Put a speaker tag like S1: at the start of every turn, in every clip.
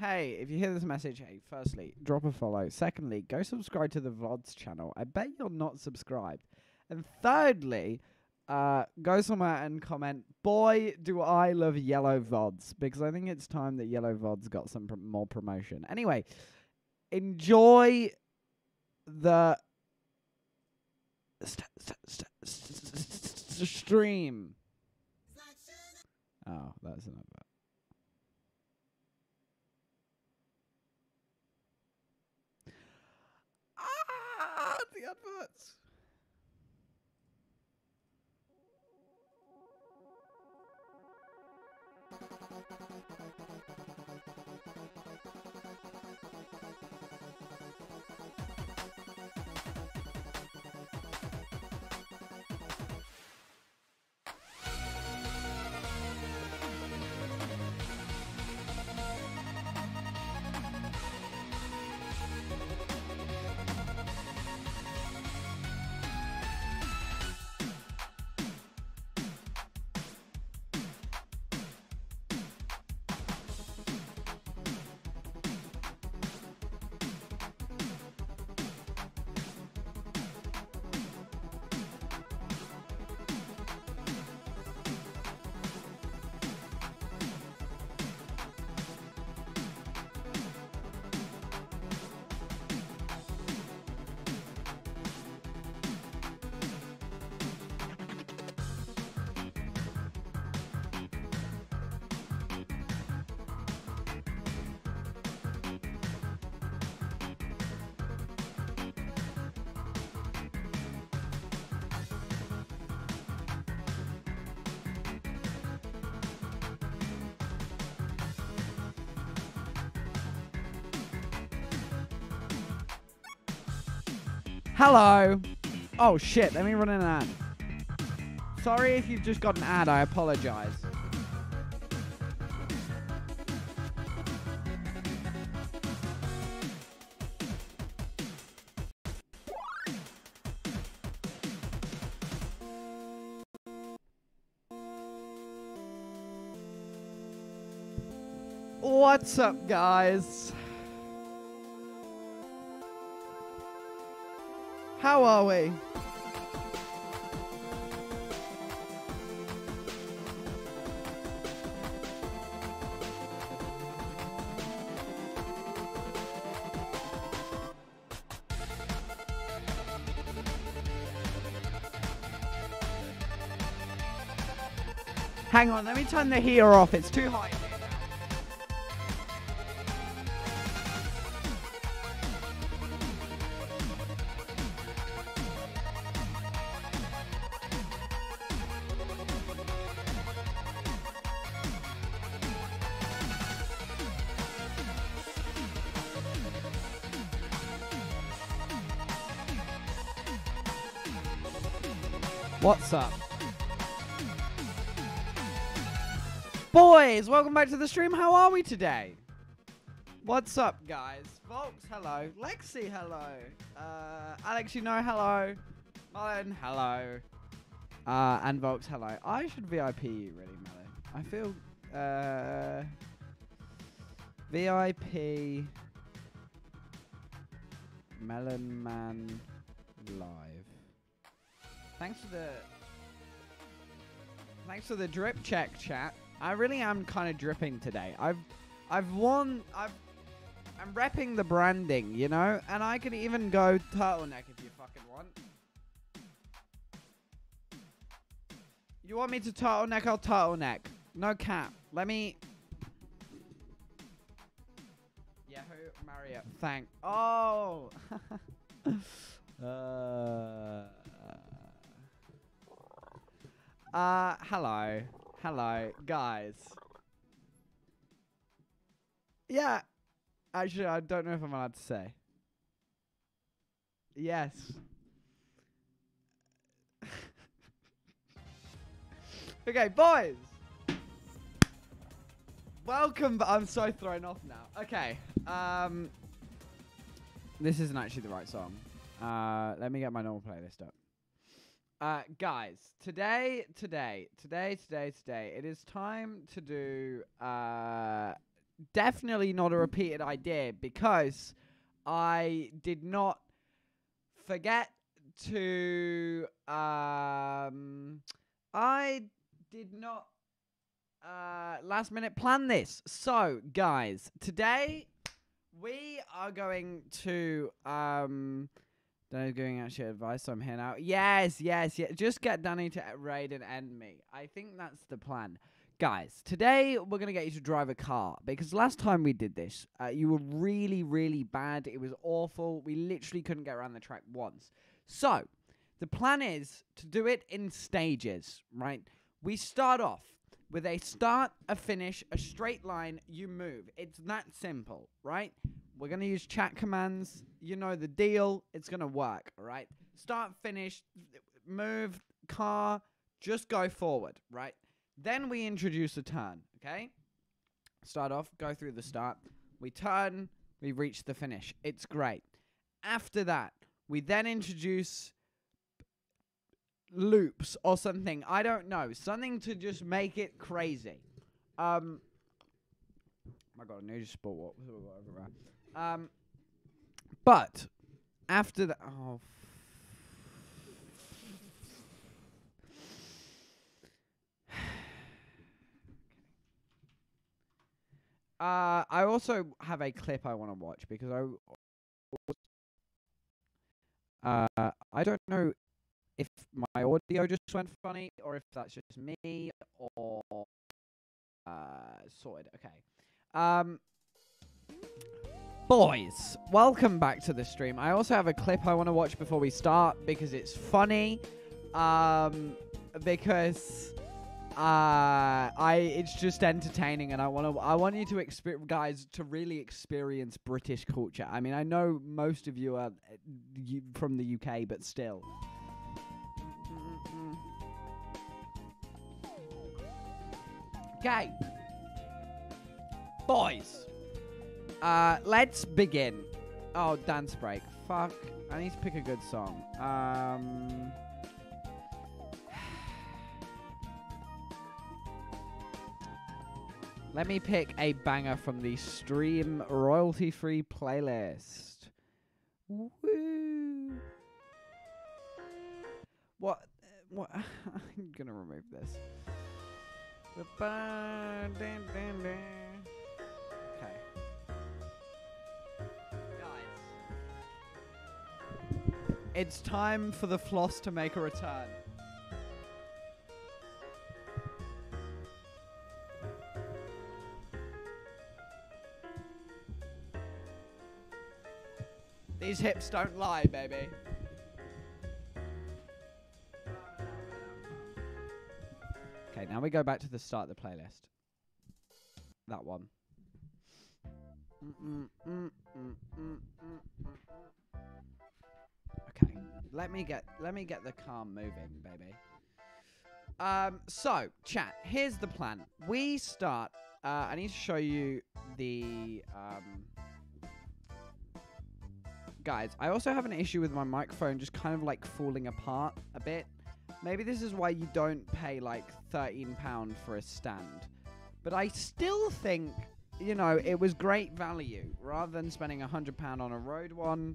S1: Hey, if you hear this message, hey, firstly, drop a follow. Secondly, go subscribe to the VODs channel. I bet you're not subscribed. And thirdly, uh, go somewhere and comment, boy, do I love Yellow VODs, because I think it's time that Yellow VODs got some pr- more promotion. Anyway, enjoy the st- st- st- st- st- stream. Oh, that's enough. Ah, the adverts. Hello. Oh shit, let me run an ad. Sorry if you've just got an ad, I apologize. What's up, guys? Hang on, let me turn the heater off. It's too hot. Boys, welcome back to the stream. How are we today? What's up, guys? Folks, hello. Lexi, hello. Uh, Alex, you know, hello. Mullen, hello. Uh, and Volks, hello. I should VIP you, really, Mullen. I feel, uh, VIP Melon Man Live. Thanks for the Thanks for the drip check, chat. I really am kind of dripping today. I've I've won I've I'm repping the branding, you know? And I could even go turtleneck if you fucking want. You want me to turtleneck? I'll turtleneck. No cap. Let me Yahoo Marriott. Thank. Oh. uh. Uh, hello. Hello, guys. Yeah. Actually, I don't know if I'm allowed to say. Yes. okay, boys. Welcome. but I'm so thrown off now. Okay. Um. this isn't actually the right song. Uh, let me get my normal playlist up. Uh, guys, today, today, today, today, today, it is time to do uh, definitely not a repeated idea because I did not forget to. Um, I did not uh, last minute plan this. So, guys, today we are going to. Um, Danny's giving actually advice, so I'm here now. Yes, yes, yes. Just get Danny to raid and end me. I think that's the plan. Guys, today we're going to get you to drive a car because last time we did this, uh, you were really, really bad. It was awful. We literally couldn't get around the track once. So, the plan is to do it in stages, right? We start off with a start, a finish, a straight line, you move. It's that simple, right? We're going to use chat commands. You know the deal. It's going to work, all right? Start, finish, move, car, just go forward, right? Then we introduce a turn, okay? Start off, go through the start. We turn, we reach the finish. It's great. After that, we then introduce loops or something. I don't know. Something to just make it crazy. Um, my God, I to spot what. Um, but after that, oh. Uh, I also have a clip I want to watch because I, uh, I don't know if my audio just went funny or if that's just me or uh, sorted. Okay. Um, boys, welcome back to the stream. I also have a clip I want to watch before we start because it's funny. Um, because uh, I it's just entertaining, and I want to I want you to exper- guys to really experience British culture. I mean, I know most of you are uh, from the UK, but still. Okay, boys. Uh, let's begin. Oh, dance break. Fuck. I need to pick a good song. Um. Let me pick a banger from the stream royalty free playlist. Woo! What? What? I'm gonna remove this. It's time for the floss to make a return. These hips don't lie, baby. Okay, now we go back to the start of the playlist. That one. Okay, let me get let me get the car moving, baby. Um, so chat. Here's the plan. We start. Uh, I need to show you the um guys, I also have an issue with my microphone just kind of like falling apart a bit. Maybe this is why you don't pay like £13 for a stand. But I still think, you know, it was great value. Rather than spending £100 on a road one,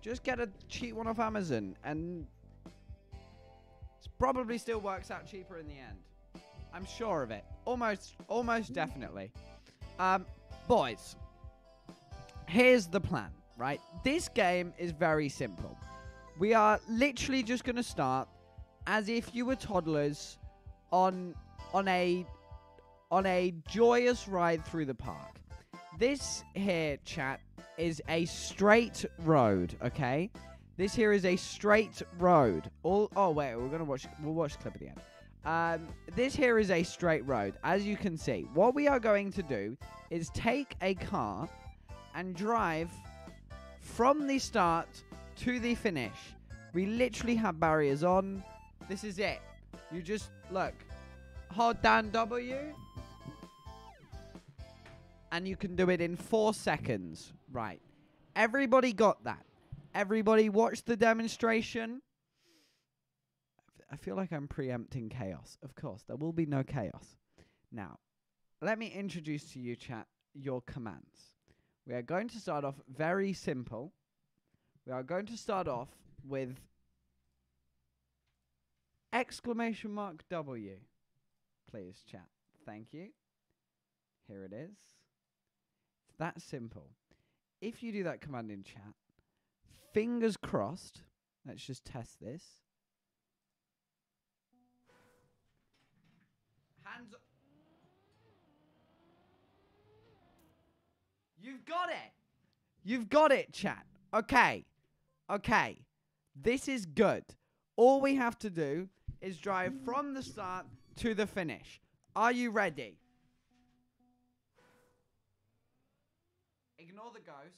S1: just get a cheap one off Amazon. And it probably still works out cheaper in the end. I'm sure of it. Almost, almost definitely. Um, boys, here's the plan right? This game is very simple. We are literally just going to start as if you were toddlers on on a on a joyous ride through the park. This here, chat, is a straight road, okay? This here is a straight road. All oh wait, we're gonna watch we'll watch the clip at the end. Um, this here is a straight road, as you can see. What we are going to do is take a car and drive from the start to the finish. We literally have barriers on. This is it. You just, look, hold down W. And you can do it in four seconds. Right. Everybody got that. Everybody watched the demonstration. I feel like I'm preempting chaos. Of course, there will be no chaos. Now, let me introduce to you, chat, your commands. We are going to start off very simple. We are going to start off with exclamation mark W. Please, chat. Thank you. Here it is. That simple. If you do that command in chat, fingers crossed, let's just test this. Hands. You've got it. You've got it, chat. Okay. Okay. This is good. All we have to do is drive from the start to the finish. Are you ready? Ignore the ghost.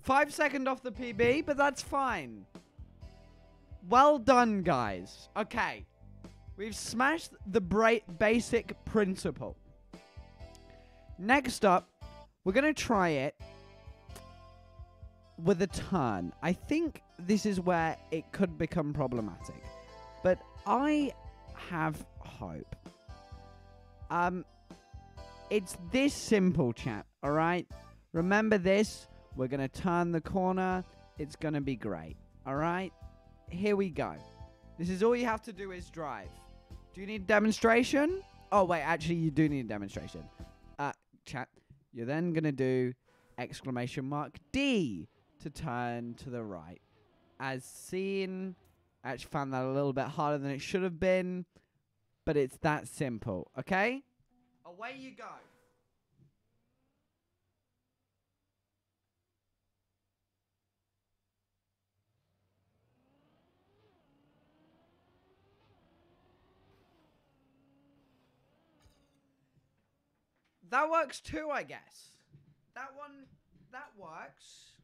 S1: Five second off the PB, but that's fine. Well done, guys. Okay. We've smashed the basic principle. Next up, we're going to try it with a turn. I think this is where it could become problematic. But I have hope. Um it's this simple, chat, all right? Remember this we're going to turn the corner. It's going to be great. All right? Here we go. This is all you have to do is drive. Do you need a demonstration? Oh, wait, actually, you do need a demonstration. Uh, chat. You're then going to do exclamation mark D to turn to the right. As seen, I actually found that a little bit harder than it should have been, but it's that simple, okay? Away you go. That works too, I guess. That one, that works.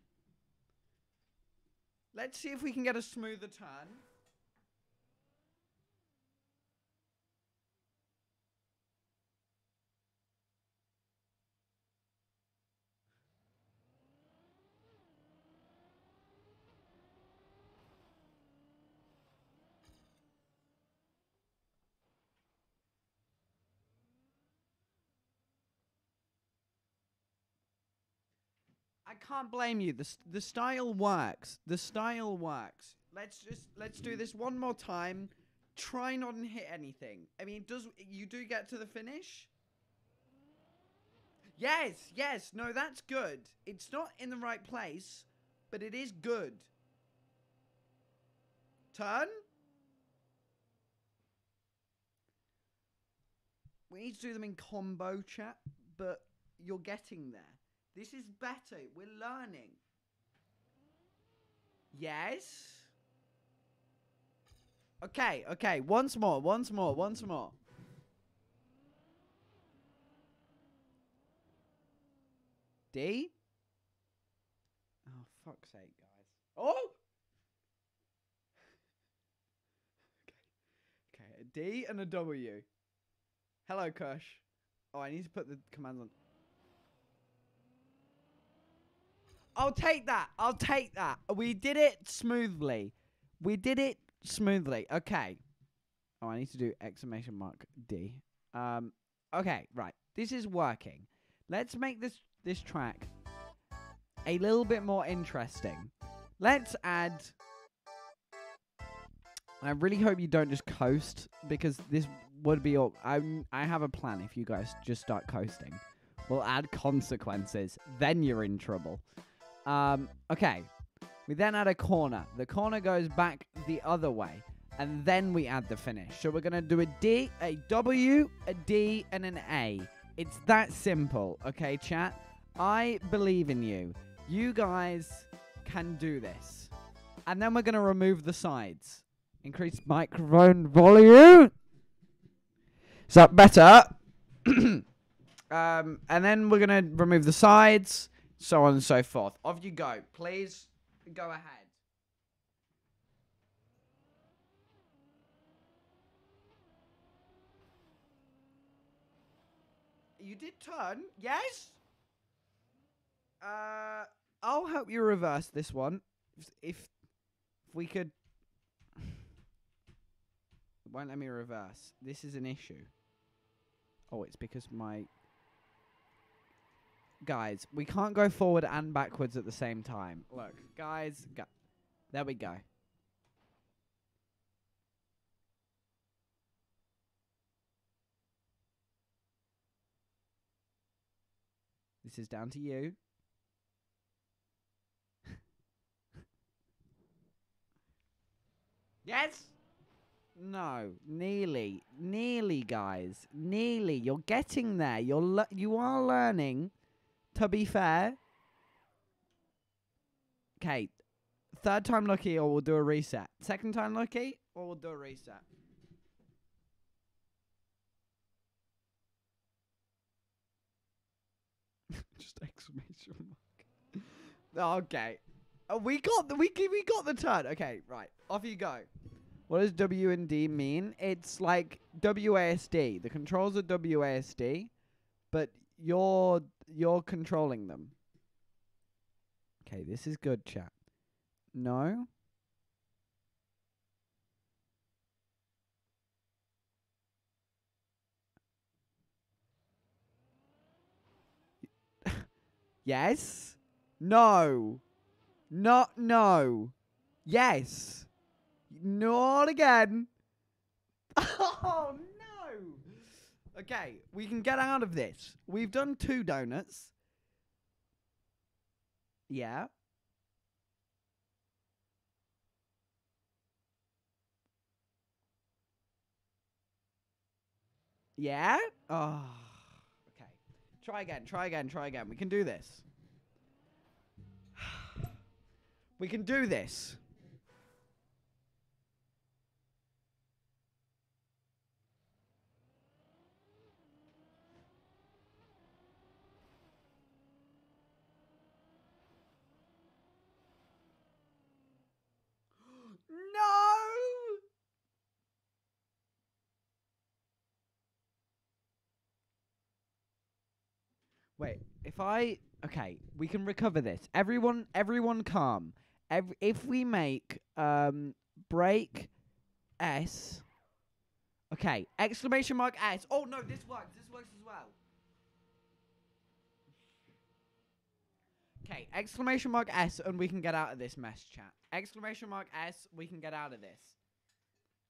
S1: Let's see if we can get a smoother turn. I can't blame you. The the style works. The style works. Let's just let's do this one more time. Try not and hit anything. I mean, does you do get to the finish? Yes, yes. No, that's good. It's not in the right place, but it is good. Turn. We need to do them in combo chat, but you're getting there. This is better. We're learning. Yes. Okay, okay. Once more, once more, once more. D? Oh, fuck's sake, guys. Oh! okay. Okay, a D and a W. Hello, Kush. Oh, I need to put the commands on. I'll take that. I'll take that. We did it smoothly. We did it smoothly. Okay. Oh, I need to do exclamation mark D. Um. Okay. Right. This is working. Let's make this this track a little bit more interesting. Let's add. I really hope you don't just coast because this would be all. I I have a plan. If you guys just start coasting, we'll add consequences. Then you're in trouble. Um, okay. We then add a corner. The corner goes back the other way. And then we add the finish. So we're going to do a D, a W, a D, and an A. It's that simple, okay, chat? I believe in you. You guys can do this. And then we're going to remove the sides. Increase microphone volume. Is that better? um, and then we're going to remove the sides so on and so forth. Off you go. Please go ahead. You did turn, yes? Uh, I'll help you reverse this one. If, if we could. won't let me reverse. This is an issue. Oh, it's because my Guys, we can't go forward and backwards at the same time. Look, guys, go. There we go. This is down to you. yes? No, nearly, nearly, guys, nearly. You're getting there. You're you are learning. To be fair. Okay, third time lucky, or we'll do a reset. Second time lucky, or we'll do a reset. Just exclamation mark. okay. Uh, we got the we we got the turn. Okay, right. Off you go. What does W and D mean? It's like WASD. The controls are WASD, but you're you're controlling them. Okay, this is good, chat. No. yes. No. Not no. Yes. Not again. Oh. Okay, we can get out of this. We've done two donuts. Yeah. Yeah? Oh. Okay. Try again, try again, try again. We can do this. we can do this. No! Wait, if I okay, we can recover this. Everyone, everyone, calm. Ev- if we make um brake S, okay, exclamation mark S. Oh no, this works. This works as well. Okay, exclamation mark S, and we can get out of this mess, chat. Exclamation mark S, we can get out of this.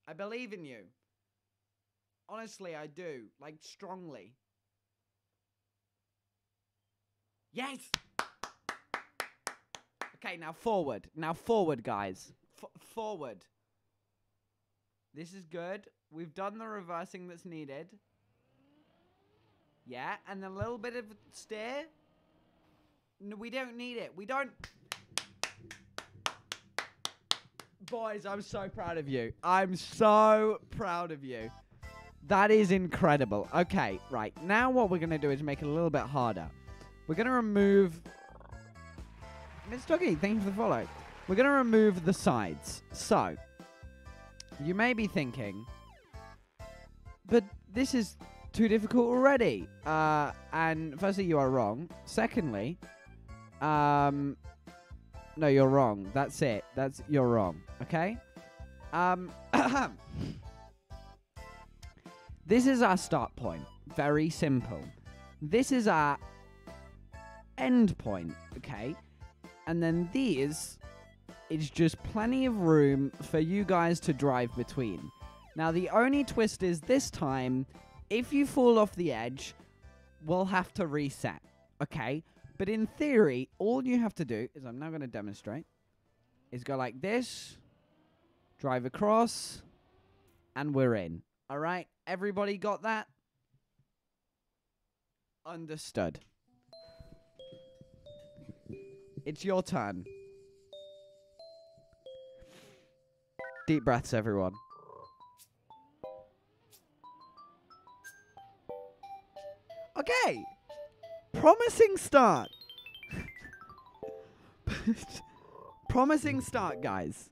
S1: I believe in you. Honestly, I do. Like, strongly. Yes! Okay, now forward. Now forward, guys. F- forward. This is good. We've done the reversing that's needed. Yeah, and a little bit of steer. No, we don't need it. We don't. Boys, I'm so proud of you. I'm so proud of you. That is incredible. Okay, right. Now what we're going to do is make it a little bit harder. We're going to remove... Miss Doggy, thank you for the follow. We're going to remove the sides. So, you may be thinking, but this is too difficult already. Uh, and firstly, you are wrong. Secondly, um, no, you're wrong. That's it. That's you're wrong. Okay. Um, this is our start point. Very simple. This is our end point. Okay, and then these is just plenty of room for you guys to drive between. Now the only twist is this time, if you fall off the edge, we'll have to reset. Okay. But in theory, all you have to do is I'm now going to demonstrate is go like this, drive across, and we're in. All right? Everybody got that? Understood. It's your turn. Deep breaths, everyone. Okay. Promising start. Promising start, guys.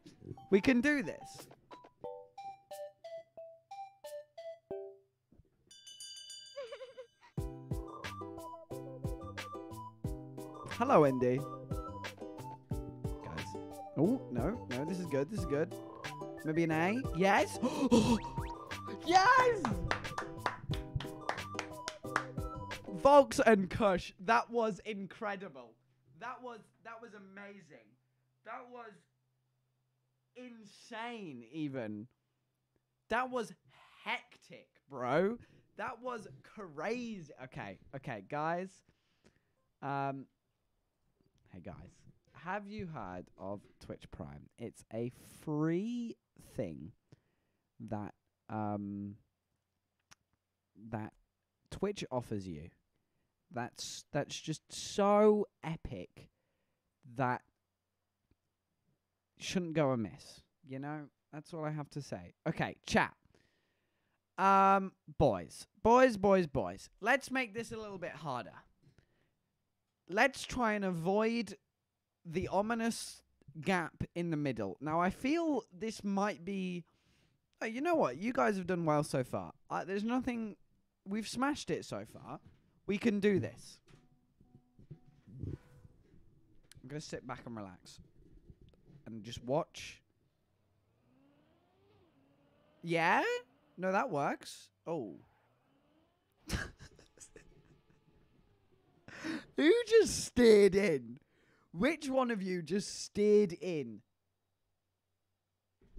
S1: We can do this. Hello, Indy. Guys. Oh, no, no, this is good, this is good. Maybe an A? Yes? yes! Volks and Kush, that was incredible. That was that was amazing. That was insane even. That was hectic, bro. That was crazy. Okay, okay, guys. Um Hey guys, have you heard of Twitch Prime? It's a free thing that um that Twitch offers you. That's that's just so epic that shouldn't go amiss. You know, that's all I have to say. Okay, chat. Um, boys, boys, boys, boys. Let's make this a little bit harder. Let's try and avoid the ominous gap in the middle. Now, I feel this might be. Oh, you know what? You guys have done well so far. Uh, there's nothing. We've smashed it so far. We can do this. I'm going to sit back and relax. And just watch. Yeah? No, that works. Oh. Who just steered in? Which one of you just steered in?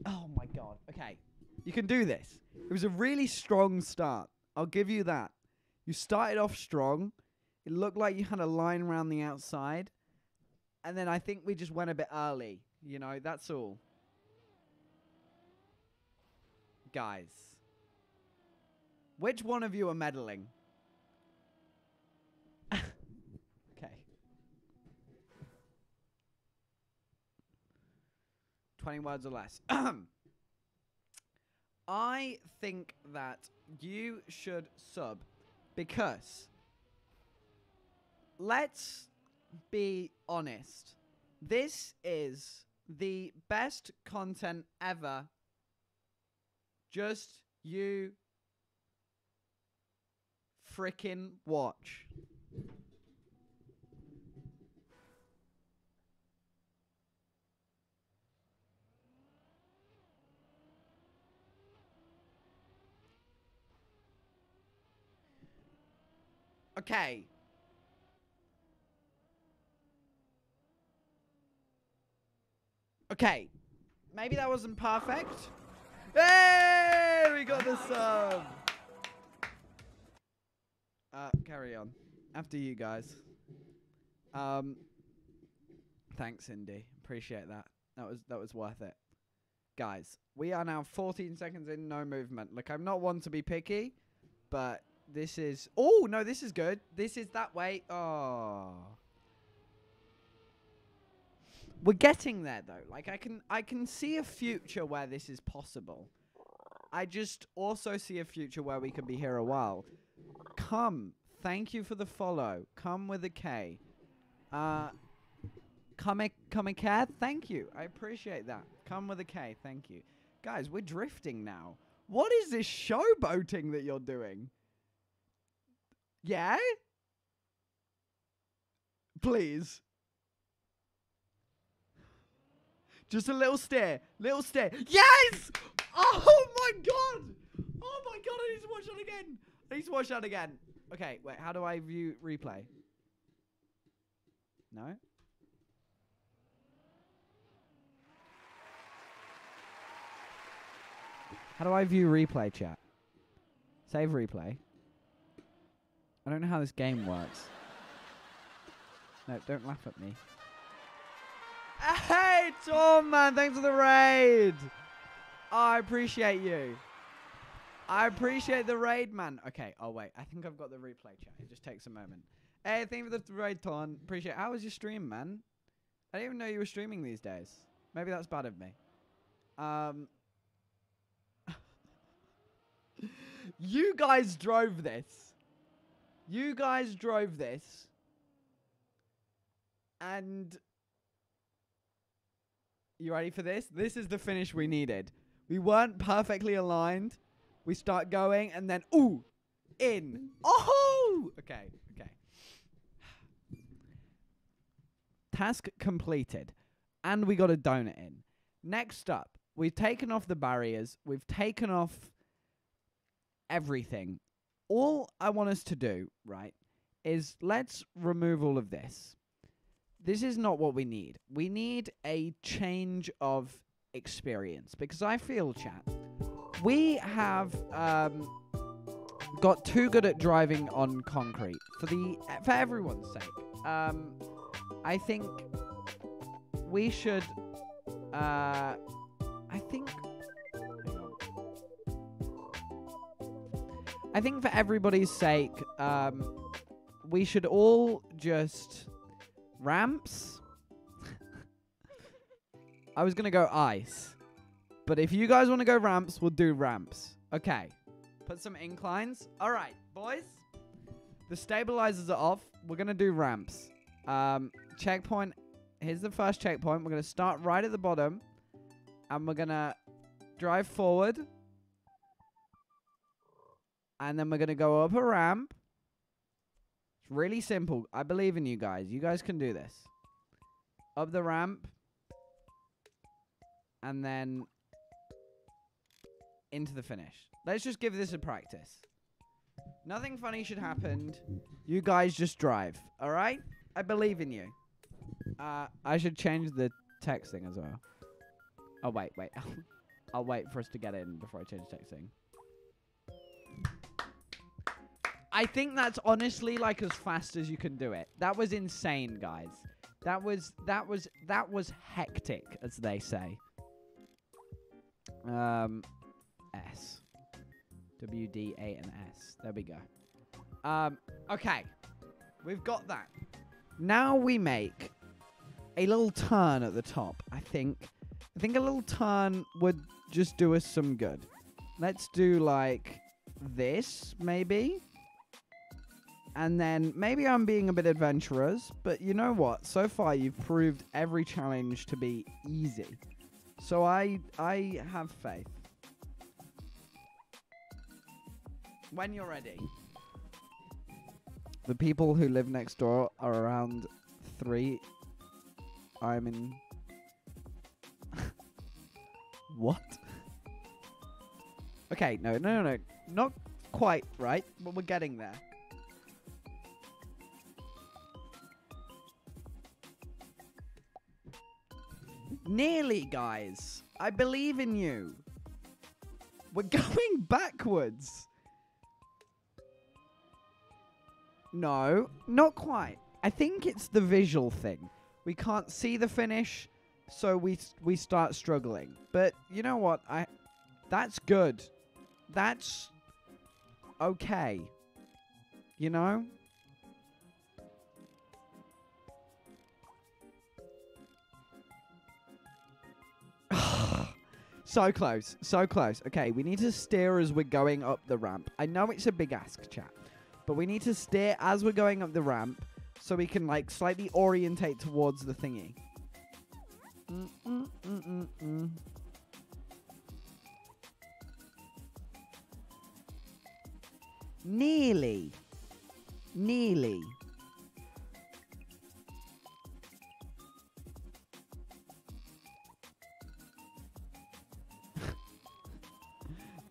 S1: Oh my god. Okay. You can do this. It was a really strong start. I'll give you that. You started off strong. It looked like you had a line around the outside. And then I think we just went a bit early. You know, that's all. Guys. Which one of you are meddling? okay. 20 words or less. I think that you should sub because let's be honest. This is the best content ever. Just you frickin' watch. Okay. Okay. Maybe that wasn't perfect. Hey, we got the sub. Uh, carry on. After you guys. Um, thanks, Indy. Appreciate that. That was that was worth it. Guys, we are now 14 seconds in, no movement. Look, I'm not one to be picky, but this is. Oh no, this is good. This is that way. Oh. We're getting there though. Like I can I can see a future where this is possible. I just also see a future where we could be here a while. Come. Thank you for the follow. Come with a K. Uh come come a cat. Thank you. I appreciate that. Come with a K. Thank you. Guys, we're drifting now. What is this showboating that you're doing? Yeah? Please. Just a little stare. Little stare. Yes! Oh my god! Oh my god, I need to watch that again. I need to watch that again. Okay, wait, how do I view replay? No? How do I view replay chat? Save replay. I don't know how this game works. No, don't laugh at me. Hey, Tom, man. Thanks for the raid. I appreciate you. I appreciate the raid, man. Okay. Oh, wait. I think I've got the replay chat. It just takes a moment. Hey, thank you for the raid, Tom. Appreciate it. How was your stream, man? I didn't even know you were streaming these days. Maybe that's bad of me. Um, you guys drove this. You guys drove this. And you ready for this? This is the finish we needed. We weren't perfectly aligned. We start going and then ooh, in. Oh! Okay, okay. Task completed. And we got a donut in. Next up, we've taken off the barriers. We've taken off everything. All I want us to do, right, is let's remove all of this. This is not what we need. We need a change of experience because I feel, chat, we have um, got too good at driving on concrete for the for everyone's sake. Um, I think we should. Uh, I think. I think for everybody's sake, um, we should all just ramps. I was gonna go ice, but if you guys want to go ramps, we'll do ramps. Okay. Put some inclines. All right, boys. The stabilizers are off. We're gonna do ramps. Um, checkpoint. Here's the first checkpoint. We're gonna start right at the bottom, and we're gonna drive forward, and then we're gonna go up a ramp. It's really simple. I believe in you guys. You guys can do this. Up the ramp, and then into the finish. Let's just give this a practice. Nothing funny should happen. You guys just drive, all right? I believe in you. Uh, I should change the texting as well. Oh wait, wait. I'll wait for us to get in before I change texting. I think that's honestly like as fast as you can do it. That was insane, guys. That was that was that was hectic, as they say. Um, S. W, D, A, and S. There we go. Um, okay. We've got that. Now we make a little turn at the top, I think. I think a little turn would just do us some good. Let's do like this, maybe. And then maybe I'm being a bit adventurous, but you know what? So far you've proved every challenge to be easy. So I I have faith. When you're ready. The people who live next door are around three. I'm in. what? Okay, no, no, no, no. Not quite right, but we're getting there. Nearly, guys. I believe in you. We're going backwards. No, not quite. I think it's the visual thing. We can't see the finish, so we we start struggling. But you know what? I that's good. That's okay. You know? So close, so close. Okay, we need to steer as we're going up the ramp. I know it's a big ask, chat, but we need to steer as we're going up the ramp so we can like slightly orientate towards the thingy. Mm, mm, mm. Nearly. Nearly.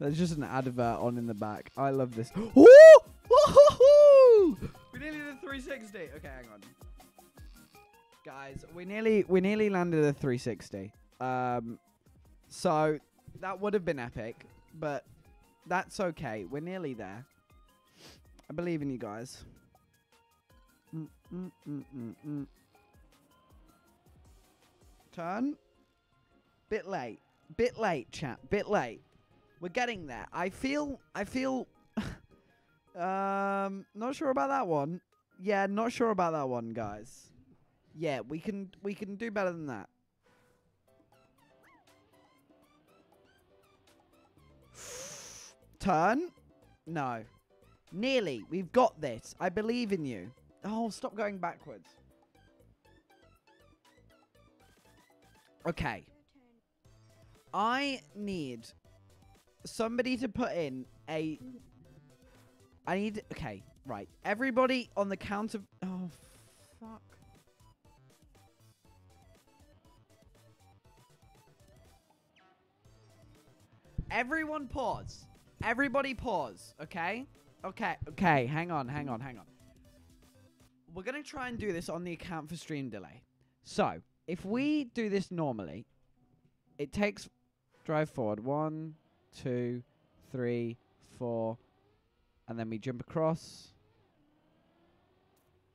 S1: There's just an advert on in the back. I love this. Ooh! We nearly did 360. Okay, hang on. Guys, we nearly we nearly landed a 360. Um so that would have been epic, but that's okay. We're nearly there. I believe in you guys. Mm, mm, mm, mm, mm. Turn. Bit late. Bit late, chat. Bit late. We're getting there. I feel I feel um not sure about that one. Yeah, not sure about that one, guys. Yeah, we can we can do better than that. Turn? No. Nearly. We've got this. I believe in you. Oh, stop going backwards. Okay. I need somebody to put in a. I need. Okay, right. Everybody on the count of. Oh, fuck. Everyone pause. Everybody pause, okay? Okay, okay, hang on, hang on, hang on. We're going to try and do this on the account for stream delay. So, if we do this normally, it takes drive forward. One, two, three, four, and then we jump across.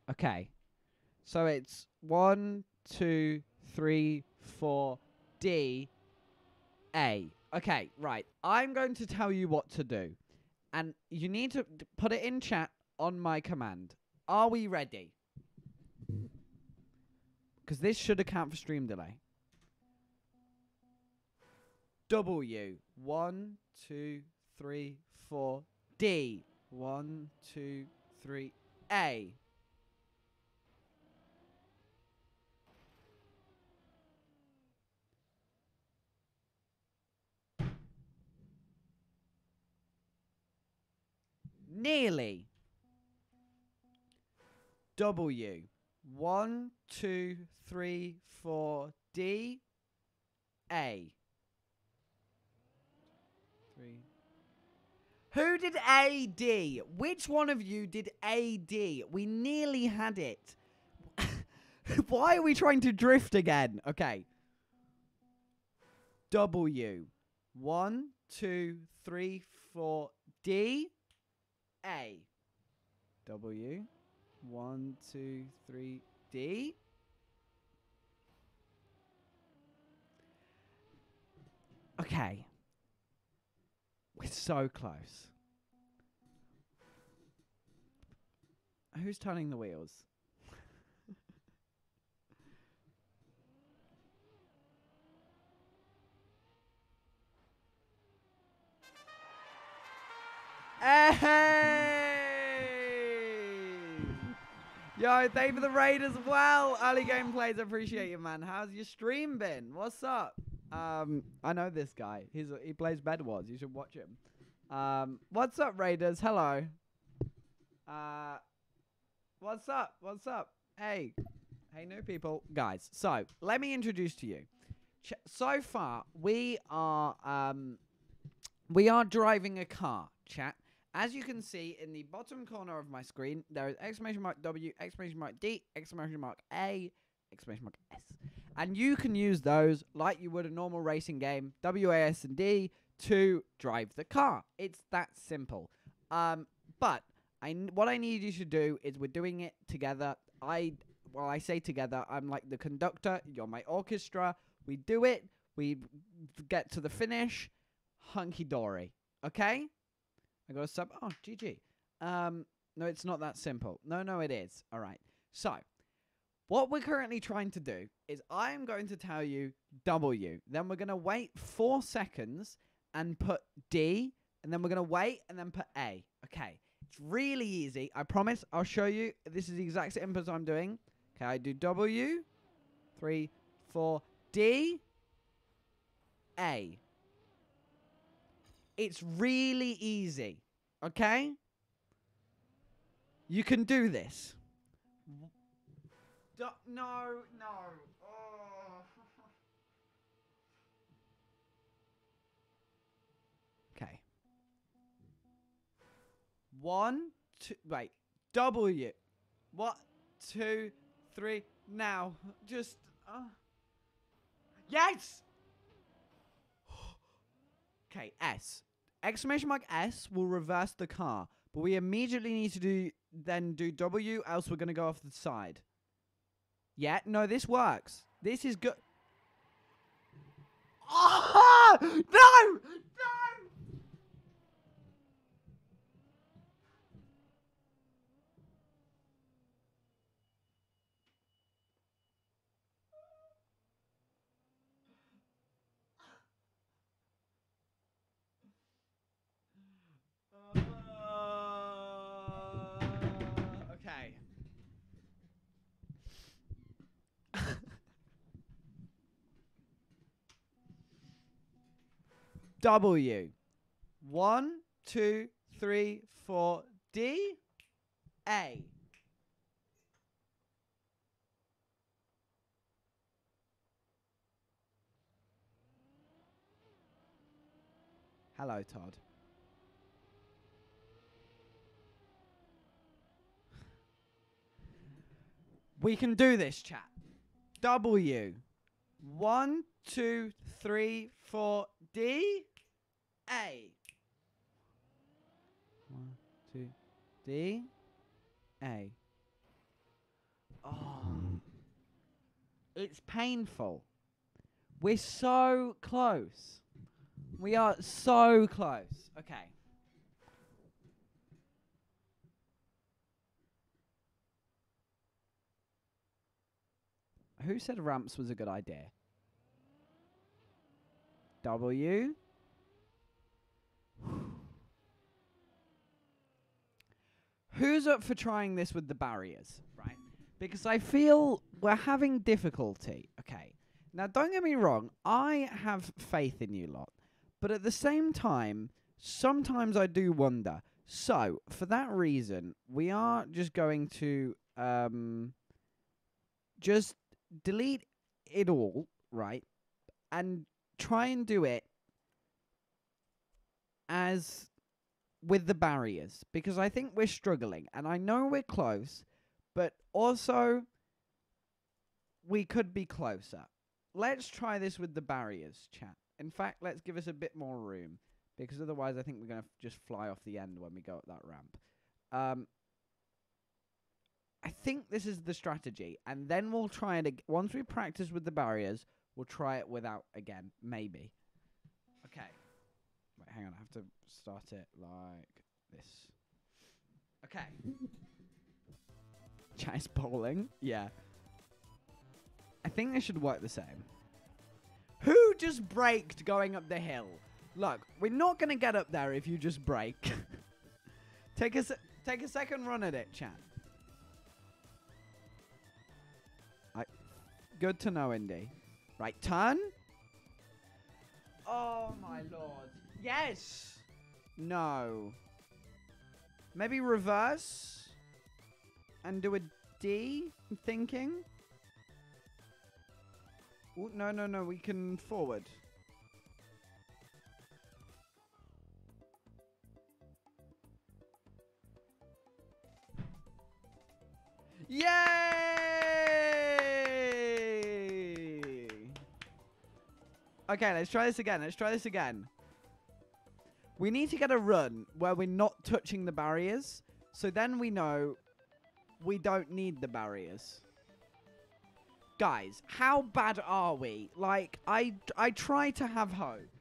S1: Okay. So it's one, two, three, four, D, A. Okay, right. I'm going to tell you what to do. And you need to put it in chat on my command. Are we ready? Because this should account for stream delay. W. One, two, three, four. D. One, two, three. A. Nearly. W. One, two, three, four. D. A. Three. Who did AD? Which one of you did AD? We nearly had it. Why are we trying to drift again? Okay. W. One, two, three, four. D. A. W. One, two, three. D. Okay. We're so close. Who's turning the wheels? Hey! Yo, thank you for the raid as well. Early gameplays, I appreciate you, man. How's your stream been? What's up? Um, I know this guy. He's he plays Bed Wars. You should watch him. Um, what's up, Raiders? Hello. Uh, what's up? What's up? Hey, hey, new people, guys. So let me introduce to you. Ch- so far, we are um, we are driving a car. Chat. As you can see in the bottom corner of my screen, there is exclamation mark W, exclamation mark D, exclamation mark A, exclamation mark S. And you can use those like you would a normal racing game, W, A, S, and D, to drive the car. It's that simple. Um, but I what I need you to do is we're doing it together. I well, I say together. I'm like the conductor. You're my orchestra. We do it. We get to the finish. Hunky dory. Okay. I got a sub. Oh, GG. Um, no, it's not that simple. No, no, it is. All right. So, what we're currently trying to do is I'm going to tell you W. Then we're going to wait four seconds and put D. And then we're going to wait and then put A. Okay. It's really easy. I promise I'll show you. This is the exact same as I'm doing. Okay, I do W. Three, four, D. A. It's really easy. Okay? You can do this. Du- no, no. Oh. Okay. One, two, wait. W. What? Two, three. Now. Just. Uh. Yes! Okay, S. Exclamation mark S will reverse the car, but we immediately need to do then do W, else we're gonna go off the side. Yeah, no, this works. This is good. Ah! No! No! Uh, okay. W. One, two, three, four. D. A. Hello, Todd. We can do this, chat. W. One, two, three, four, D. A. One, two, D. A. Oh. It's painful. We're so close. We are so close. Okay. Who said ramps was a good idea? W. Who's up for trying this with the barriers, right? Because I feel we're having difficulty. Okay. Now, don't get me wrong, I have faith in you lot. But at the same time, sometimes I do wonder. So, for that reason, we are just going to um, just delete it all, right? And try and do it as with the barriers because I think we're struggling and I know we're close, but also we could be closer. Let's try this with the barriers, chat. In fact, let's give us a bit more room because otherwise I think we're going to just fly off the end when we go up that ramp. Um, I think this is the strategy, and then we'll try it ag- once we practice with the barriers. We'll try it without again, maybe. Okay. Wait, hang on. I have to start it like this. Okay. Chase bowling. Yeah. I think they should work the same. Who just braked going up the hill? Look, we're not gonna get up there if you just brake. take a take a second run at it, chat. I, good to know, Indy. Right, turn. Oh my lord. Yes. No. Maybe reverse and do a D. I'm thinking. Ooh, no, no, no. We can forward. Yay! Okay, let's try this again. Let's try this again. We need to get a run where we're not touching the barriers, so then we know we don't need the barriers. Guys, how bad are we? Like, I I try to have hope.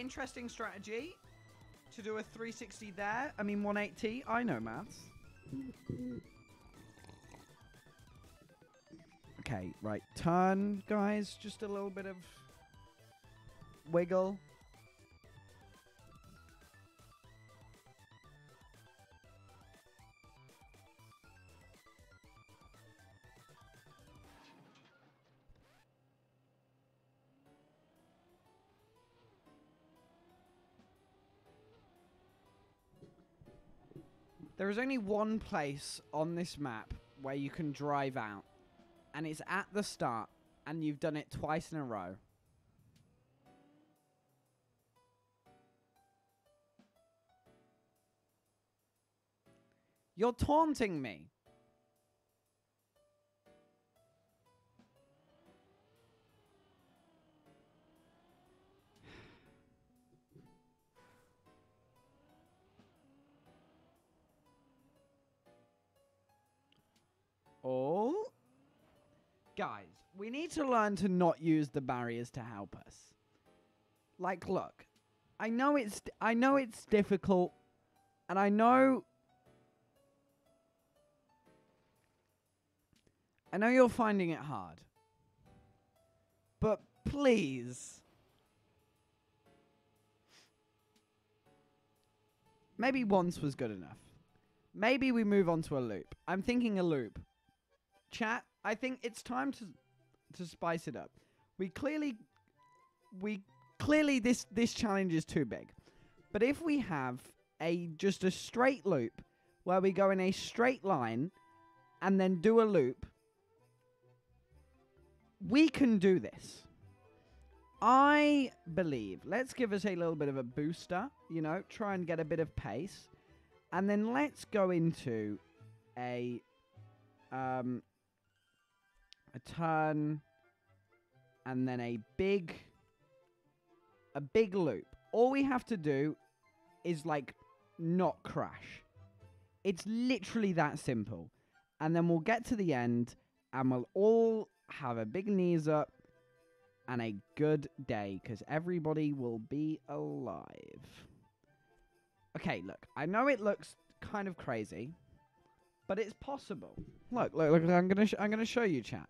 S1: Interesting strategy to do a 360 there. I mean 180. I know maths. Okay, right. Turn, guys. Just a little bit of wiggle. There is only one place on this map where you can drive out, and it's at the start, and you've done it twice in a row. You're taunting me. Guys, we need to learn to not use the barriers to help us. Like, look, I know it's I know it's difficult, and I know I know you're finding it hard. But please. Maybe once was good enough. Maybe we move on to a loop. I'm thinking a loop. Chat, I think it's time to to spice it up. We clearly we clearly this this challenge is too big. But if we have a just a straight loop where we go in a straight line and then do a loop, we can do this. I believe. Let's give us a little bit of a booster, you know, try and get a bit of pace. And then let's go into a um a turn and then a big a big loop. All we have to do is like not crash. It's literally that simple. And then we'll get to the end and we'll all have a big knees up and a good day because everybody will be alive. Okay, look, I know it looks kind of crazy, but it's possible. Look, look, look! I'm gonna, I'm gonna show you, chat.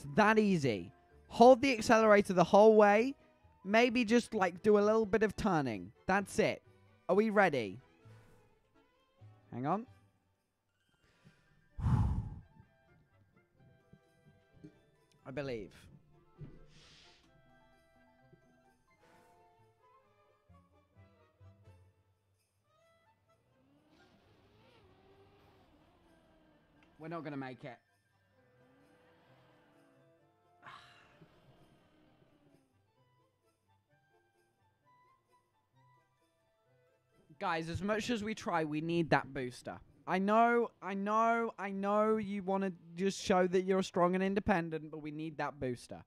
S1: It's that easy. Hold the accelerator the whole way. Maybe just like do a little bit of turning. That's it. Are we ready? Hang on. I believe. We're not going to make it. Guys, as much as we try, we need that booster. I know, I know, I know you want to just show that you're strong and independent, but we need that booster.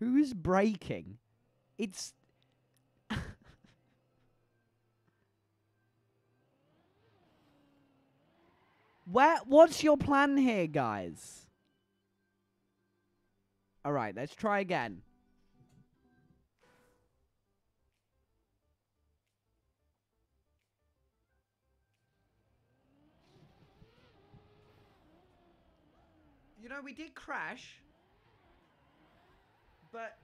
S1: Who's braking? It's. Where? What's your plan here, guys? All right, let's try again. You know, we did crash, but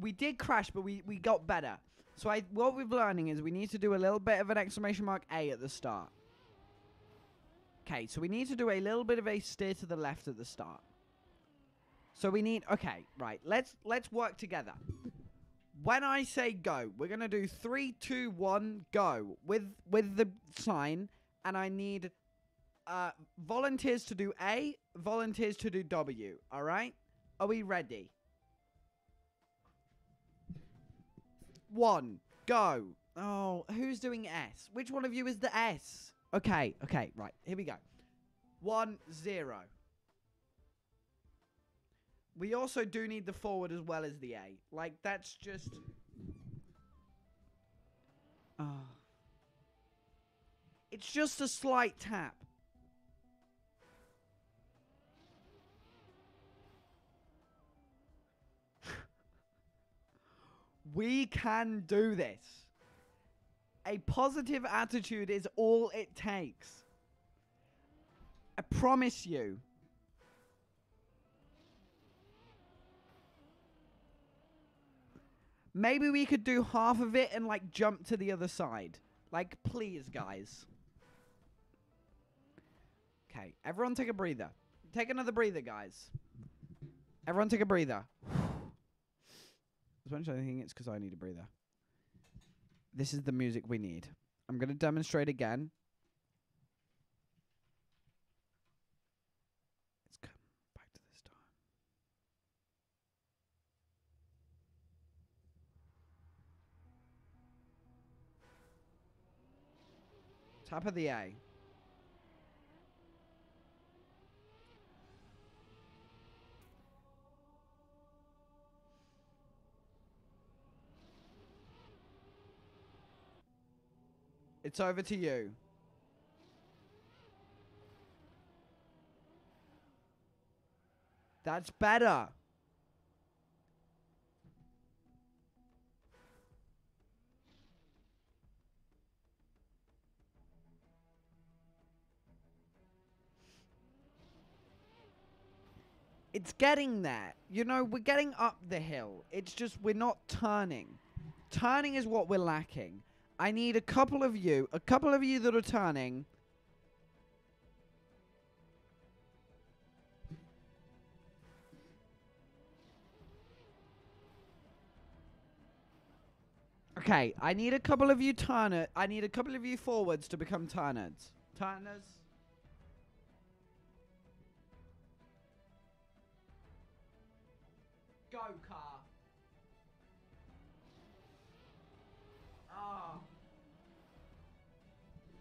S1: we did crash, but we, we got better. So I what we're learning is we need to do a little bit of an exclamation mark A at the start. Okay, so we need to do a little bit of a steer to the left at the start. So we need okay, right. Let's let's work together. When I say go, we're gonna do three, two, one, go with with the sign, and I need uh, volunteers to do A, volunteers to do W. All right? Are we ready? One, go. Oh, who's doing S? Which one of you is the S? Okay, okay, right. Here we go. One, zero. We also do need the forward as well as the A. Like, that's just. Oh. It's just a slight tap. We can do this. A positive attitude is all it takes. I promise you. Maybe we could do half of it and like jump to the other side. Like, please, guys. Okay, everyone take a breather. Take another breather, guys. Everyone take a breather. As much as I think it's because I need a breather. This is the music we need. I'm going to demonstrate again. Let's come back to this time. Top of the A. It's over to you. That's better. It's getting there. You know, we're getting up the hill. It's just we're not turning. Turning is what we're lacking. I need a couple of you, a couple of you that are turning. Okay, I need a couple of you turner. I need a couple of you forwards to become turners. Turners. Go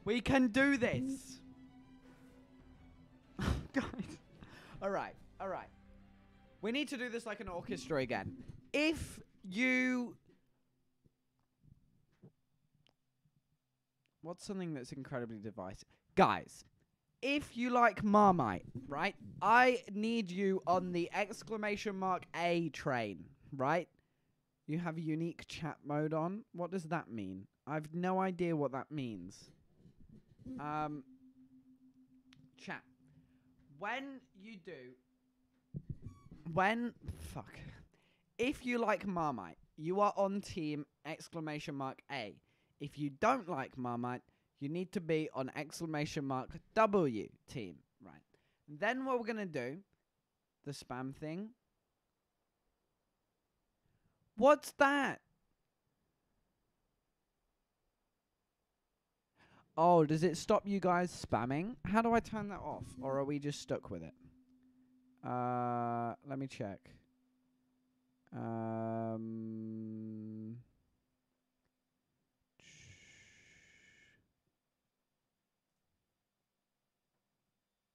S1: We can do this. Guys. All right. All right. We need to do this like an orchestra again. If you What's something that's incredibly divisive? Guys, if you like Marmite, right? I need you on the exclamation mark A train, right? You have a unique chat mode on. What does that mean? I've no idea what that means. Um, chat. When you do, when fuck, if you like Marmite, you are on team exclamation mark A. If you don't like Marmite, you need to be on exclamation mark W team, right? Then what we're gonna do, the spam thing. What's that? Oh, does it stop you guys spamming? How do I turn that off? Or are we just stuck with it? Uh, let me check. Um,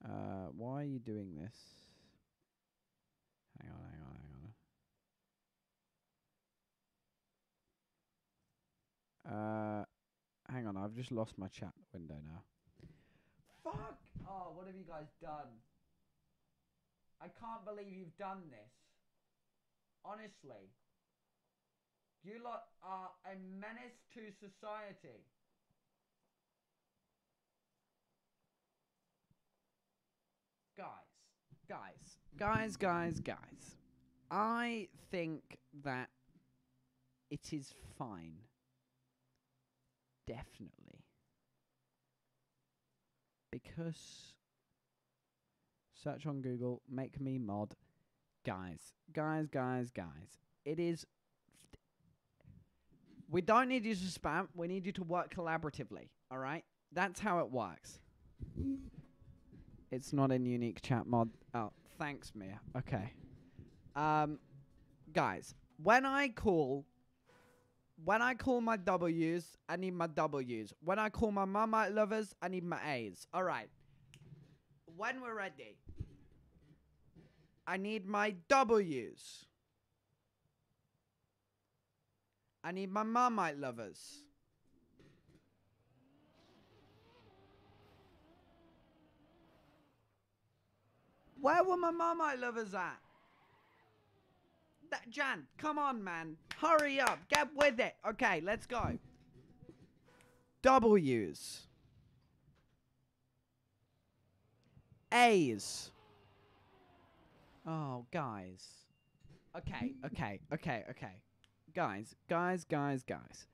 S1: uh, why are you doing this? Hang on, hang on, hang on. Uh, hang on, I've just lost my chat window now. Fuck! Oh, what have you guys done? I can't believe you've done this. Honestly. You lot are a menace to society. Guys, guys, guys, guys, guys. I think that it is fine. Definitely. Because search on Google, make me mod. Guys, guys, guys, guys. It is. We don't need you to spam. We need you to work collaboratively. All right? That's how it works. It's not in unique chat mod. Oh, thanks, Mia. Okay. Um, guys, when I call, when I call my W's, I need my W's. When I call my Marmite lovers, I need my A's. All right. When we're ready, I need my W's. I need my Marmite lovers. Where were my Marmite lovers at? That, Jan, come on, man. Hurry up. Get with it. Okay, let's go. W's. A's. Oh, guys. Okay, okay, okay, okay. Guys, guys, guys, guys.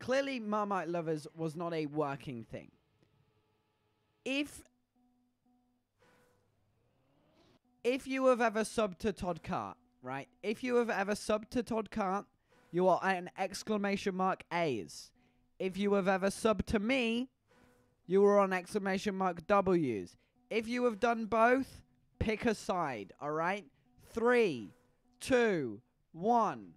S1: Clearly, Marmite Lovers was not a working thing. If if you have ever subbed to Todd Cart, right? If you have ever subbed to Todd Cart, you are an exclamation mark A's. If you have ever subbed to me, you are on exclamation mark W's. If you have done both, pick a side, alright? Three, two, one.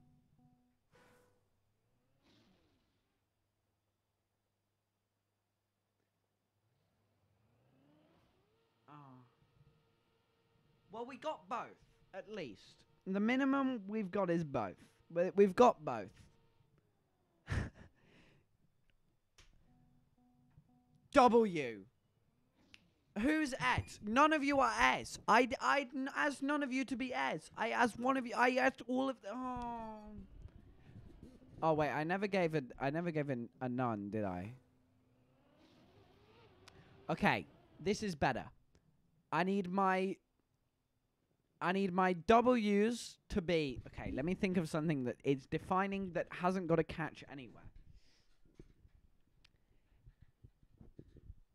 S1: Ah. Well, we got both, at least. The minimum we've got is both. We- We've got both. W. Who's S? None of you are S. I, I asked none of you to be S. I asked one of you. I asked all of. The, oh. Oh wait, I never gave a. I never gave an, a none, did I? Okay, this is better. I need my. I need my W's to be okay. Let me think of something that is defining that hasn't got a catch anywhere.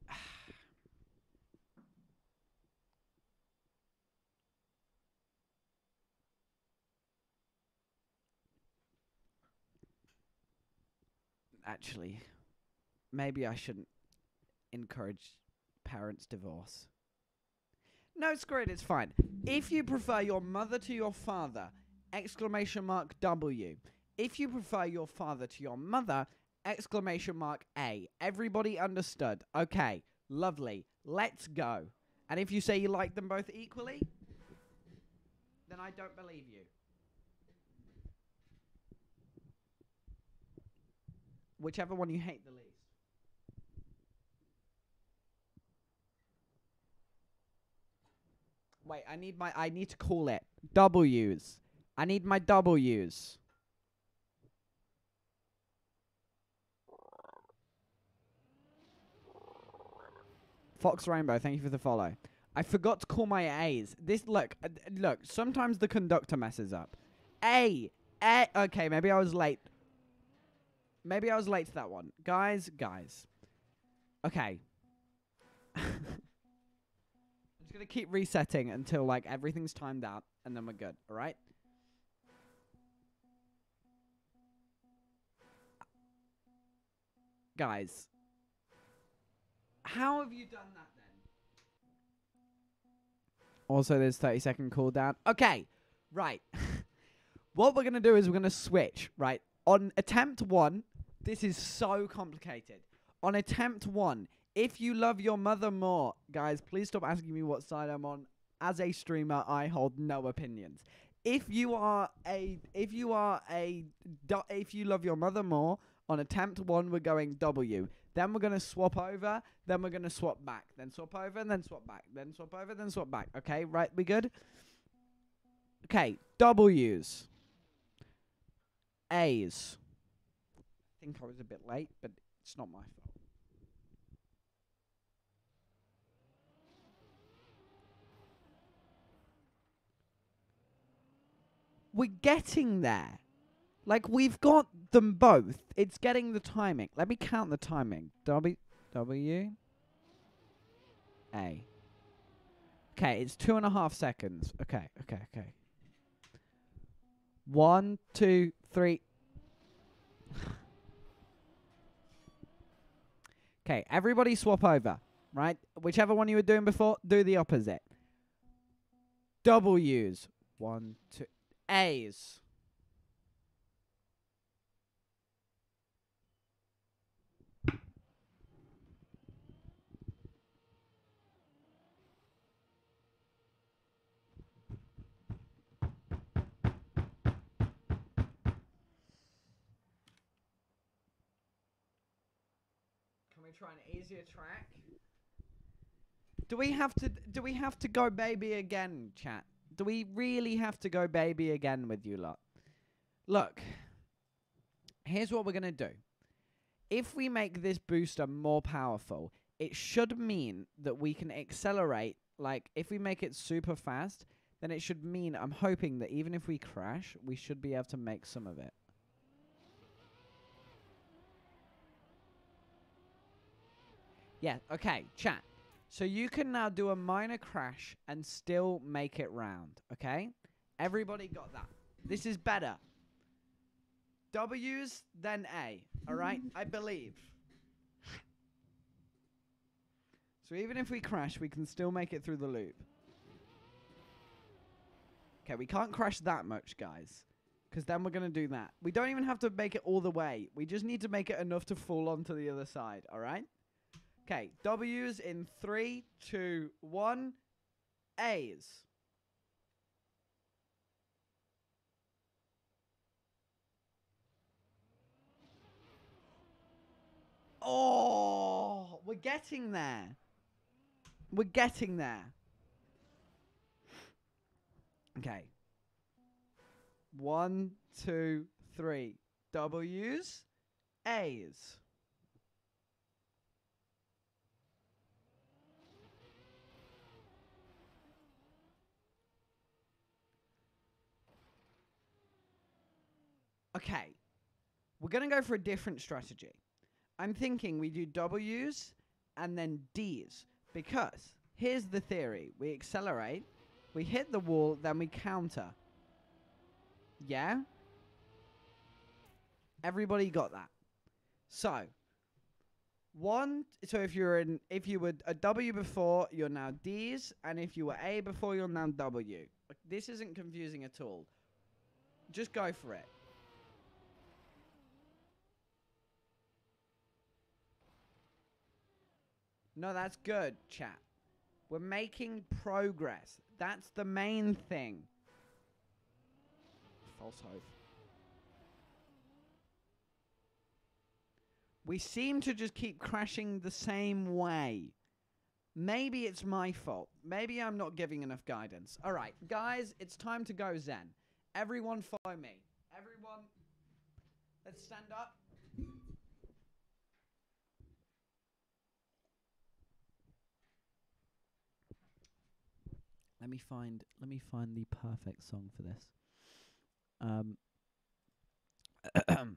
S1: Actually, maybe I shouldn't encourage parents' divorce. No, screw it, it's fine. If you prefer your mother to your father, exclamation mark W. If you prefer your father to your mother, exclamation mark A. Everybody understood. Okay, lovely. Let's go. And if you say you like them both equally, then I don't believe you. Whichever one you hate the least. Wait, I need my I need to call it W's. I need my W's. Fox Rainbow, thank you for the follow. I forgot to call my A's. This look, uh, look. Sometimes the conductor messes up. A, A. Okay, maybe I was late. Maybe I was late to that one, guys. Guys. Okay. Just gonna keep resetting until like everything's timed out, and then we're good. All right. Guys, how have you done that then? Also, there's 30 second cooldown. Okay, right. what we're gonna do is we're gonna switch. Right on attempt one. This is so complicated. On attempt one, if you love your mother more, guys, please stop asking me what side I'm on. As a streamer, I hold no opinions. If you are a, if you are a, if you love your mother more, on attempt one, we're going W. Then we're gonna swap over. Then we're gonna swap back. Then swap over. And then swap back. Then swap over. Then swap back. Okay, right? We good? Okay, W's. A's. I think I was a bit late, but it's not my fault. We're getting there. Like we've got them both. It's getting the timing. Let me count the timing. W W A. Okay, it's two and a half seconds. Okay, okay, okay. One, two, three. Okay, everybody swap over, right? Whichever one you were doing before, do the opposite. W's. One, two. A's. Can we try an easier track? Do we have to do we have to go baby again, chat? Do we really have to go baby again with you lot? Look. Here's what we're going to do. If we make this booster more powerful, it should mean that we can accelerate like if we make it super fast, then it should mean I'm hoping that even if we crash, we should be able to make some of it. Yeah, okay, chat. So you can now do a minor crash and still make it round, okay? Everybody got that. This is better. W's, then A, alright? I believe. So even if we crash, we can still make it through the loop. Okay, we can't crash that much, guys. Because then we're going to do that. We don't even have to make it all the way. We just need to make it enough to fall onto the other side, alright? Okay, W's in three, two, one. A's. Oh, we're getting there. We're getting there. Okay. One, two, three. W's. A's. Okay. We're going to go for a different strategy. I'm thinking we do W's and then D's because here's the theory. We accelerate, we hit the wall, then we counter. Yeah? Everybody got that. So, one. So if you're in, if you were a W before, you're now D's, and if you were A before, you're now W. This isn't confusing at all. Just go for it. No, that's good, chat. We're making progress. That's the main thing. False hope. We seem to just keep crashing the same way. Maybe it's my fault. Maybe I'm not giving enough guidance. All right, guys, it's time to go Zen. Everyone follow me. Everyone, let's stand up. Let me find let me find the perfect song for this. Um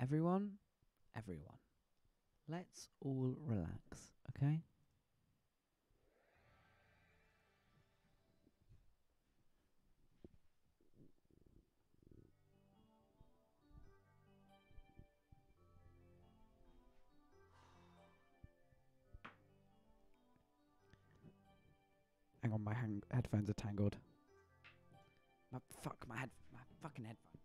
S1: Everyone, everyone. Let's all relax, okay? Hang on, my hang- headphones are tangled. My fuck, my head, my fucking headphones.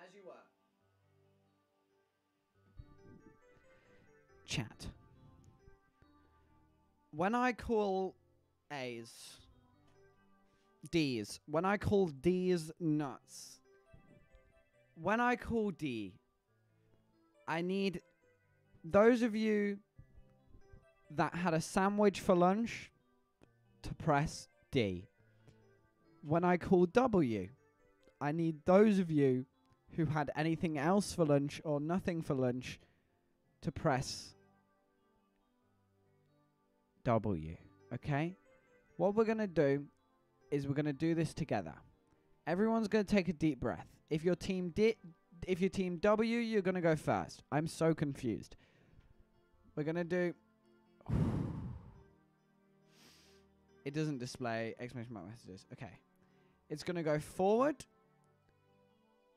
S1: As you were. Chat. When I call A's, D's, when I call D's nuts, when I call D, I need those of you that had a sandwich for lunch to press D. When I call W, I need those of you who had anything else for lunch or nothing for lunch to press W. Okay? What we're going to do is we're going to do this together. Everyone's going to take a deep breath. If your team did if your team W, you're going to go first. I'm so confused. We're going to do It doesn't display exclamation mark messages. Okay. It's going to go forward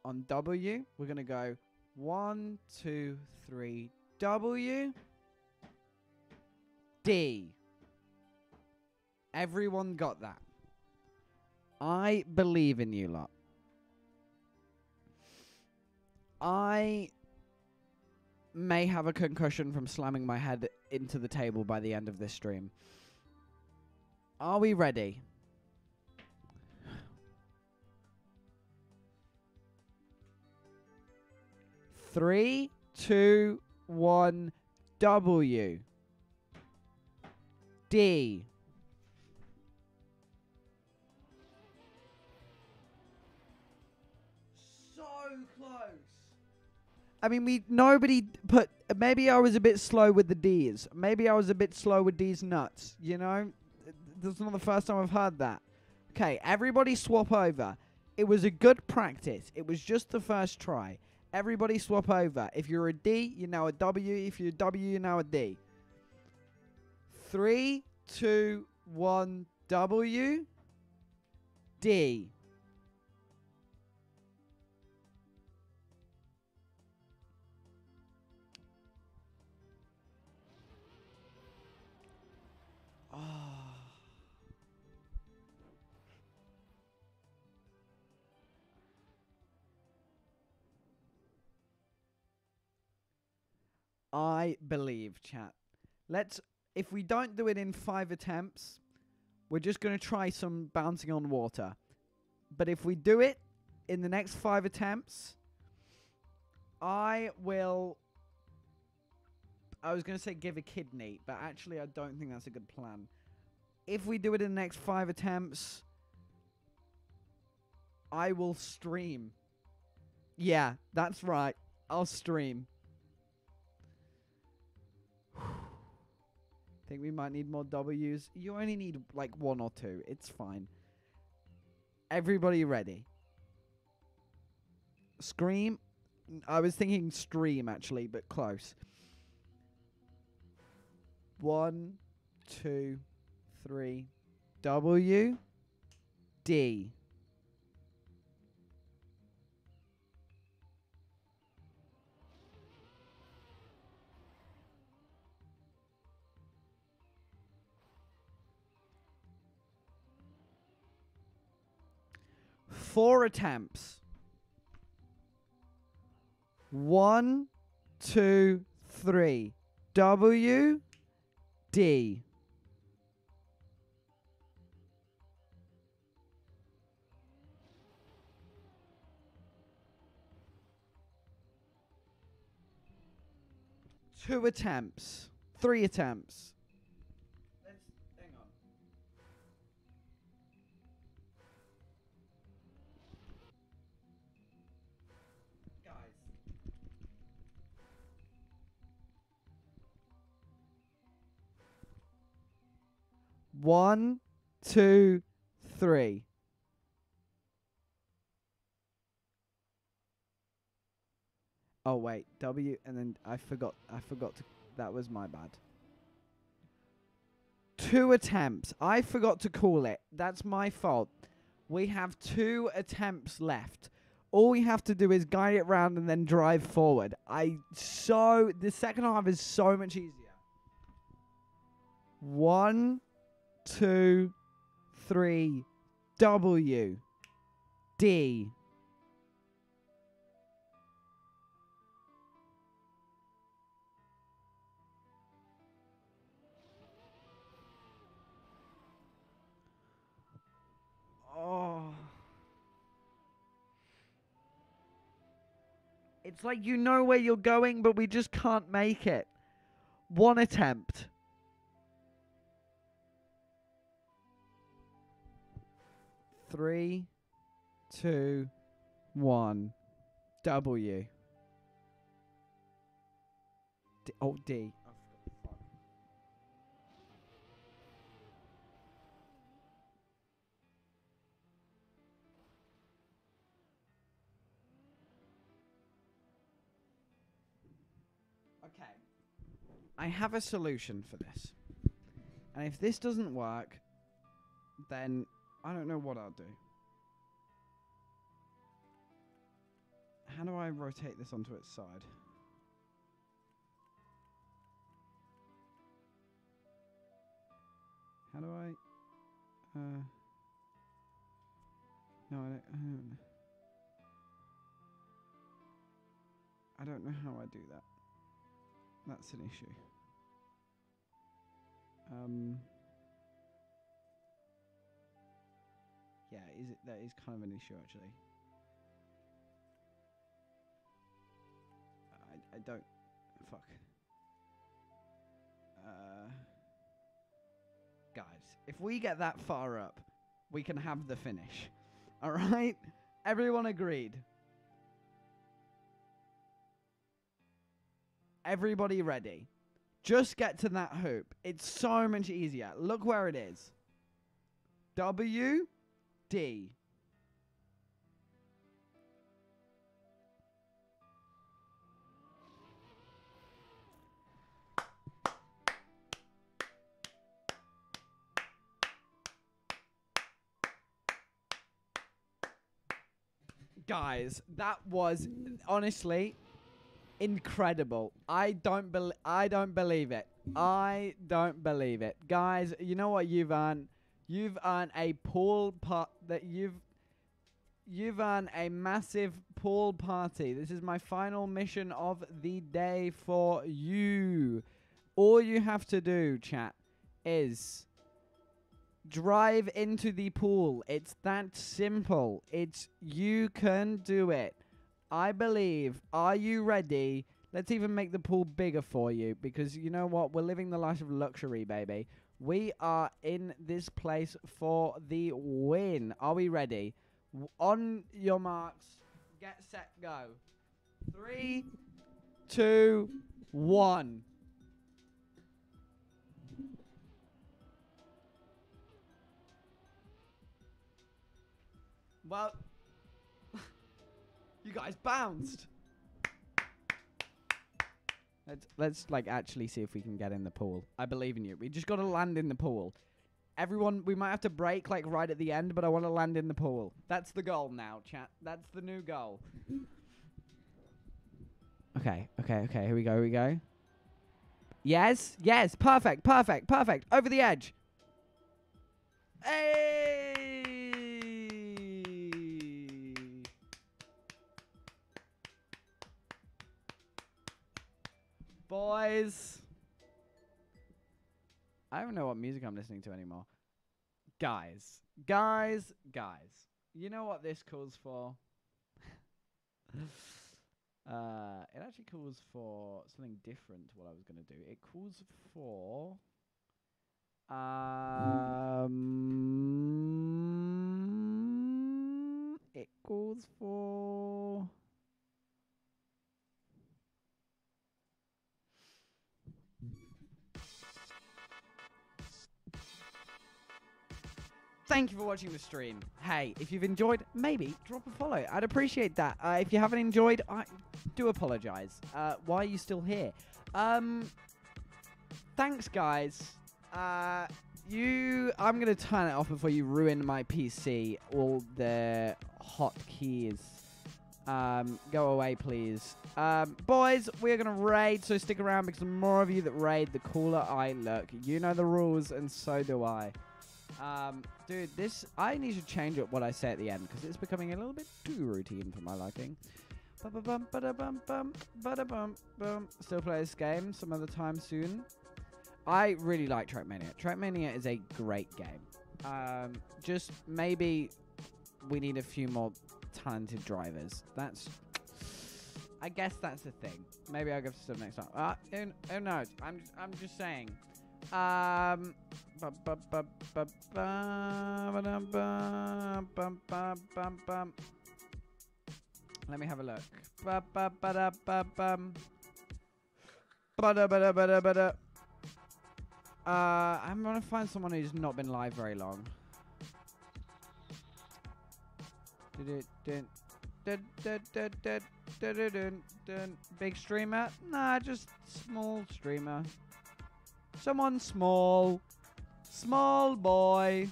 S1: on W. We're going to go one, two, three, W, D. Everyone got that. I believe in you lot. I may have a concussion from slamming my head into the table by the end of this stream. Are we ready? Three, two, one, W. D. I mean, we nobody put. Maybe I was a bit slow with the D's. Maybe I was a bit slow with D's nuts. You know, this is not the first time I've heard that. Okay, everybody swap over. It was a good practice. It was just the first try. Everybody swap over. If you're a D, you're now a W. If you're a W, you're now a D. Three, two, one, W. D. I believe, chat. Let's. If we don't do it in five attempts, we're just going to try some bouncing on water. But if we do it in the next five attempts, I will. I was going to say give a kidney, but actually, I don't think that's a good plan. If we do it in the next five attempts, I will stream. Yeah, that's right. I'll stream. Think we might need more W's. You only need like one or two. It's fine. Everybody ready? Scream. I was thinking stream actually, but close. One, two, three. W. D. Four attempts. One, two, three. W. D. Two attempts. Three attempts. One, two, three. Oh wait, W and then I forgot I forgot to that was my bad. Two attempts. I forgot to call it. That's my fault. We have two attempts left. All we have to do is guide it round and then drive forward. I so the second half is so much easier. One, two, three, W, D. Oh. It's like you know where you're going, but we just can't make it. One attempt. Three, two, one. W. D- oh, D. Okay. I have a solution for this. And if this doesn't work, then I don't know what I'll do. How do I rotate this onto its side? How do I? Uh, no, I don't, I don't. know. I don't know how I do that. That's an issue. Um. Yeah, is it that is kind of an issue actually. I I don't fuck. Uh guys, if we get that far up, we can have the finish. All right? Everyone agreed. Everybody ready? Just get to that hoop. It's so much easier. Look where it is. W D. Guys, that was honestly incredible. I don't bel I don't believe it. I don't believe it. Guys, you know what you've earned? You've earned a pool part that you've you've earned a massive pool party. This is my final mission of the day for you. All you have to do, chat, is drive into the pool. It's that simple. It's you can do it. I believe. Are you ready? Let's even make the pool bigger for you because you know what? We're living the life of luxury, baby. We are in this place for the win. Are we ready? On your marks, get set, go. Three, two, one. Well, you guys bounced. Let's let's like actually see if we can get in the pool. I believe in you. We just got to land in the pool. Everyone, we might have to brake like right at the end, but I want to land in the pool. That's the goal now, chat. That's the new goal. Okay, okay, okay. Here we go. Here we go. Yes, yes. Perfect, perfect, perfect. Over the edge. Hey! Boys. I don't know what music I'm listening to anymore. Guys, guys, guys. You know what this calls for? uh, it actually calls for something different to what I was going to do. It calls for. Um, it calls for. Thank you for watching the stream. Hey, if you've enjoyed, maybe drop a follow. I'd appreciate that. Uh, if you haven't enjoyed, I do apologize. Uh, why are you still here? Um, thanks, guys. Uh, you, I'm gonna turn it off before you ruin my PC. All the hotkeys. Um, go away, please. Um, boys, we're gonna raid, so stick around because the more of you that raid, the cooler I look. You know the rules, and so do I. Um, dude, this I need to change up what I say at the end because it's becoming a little bit too routine for my liking. Still play this game some other time soon. I really like Trackmania. Trackmania is a great game. Um, just maybe we need a few more talented drivers. That's, I guess that's the thing. Maybe I'll for stuff next time. Uh, who, who knows? I'm, I'm just saying. Um. Let me have a look. Uh, I'm gonna find someone who's not been live very long. Big streamer? Nah, just small streamer. Someone small. Small boy.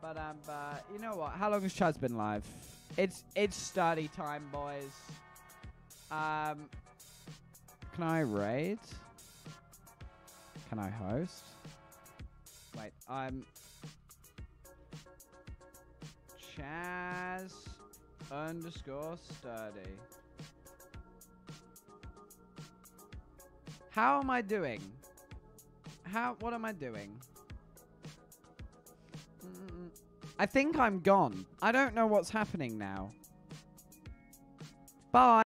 S1: But um, but you know what? How long has Chaz been live? It's it's study time, boys. Um, can I raid? Can I host? Wait, I'm Chaz underscore study. How am I doing? How? What am I doing? Mm, I think I'm gone. I don't know what's happening now. Bye.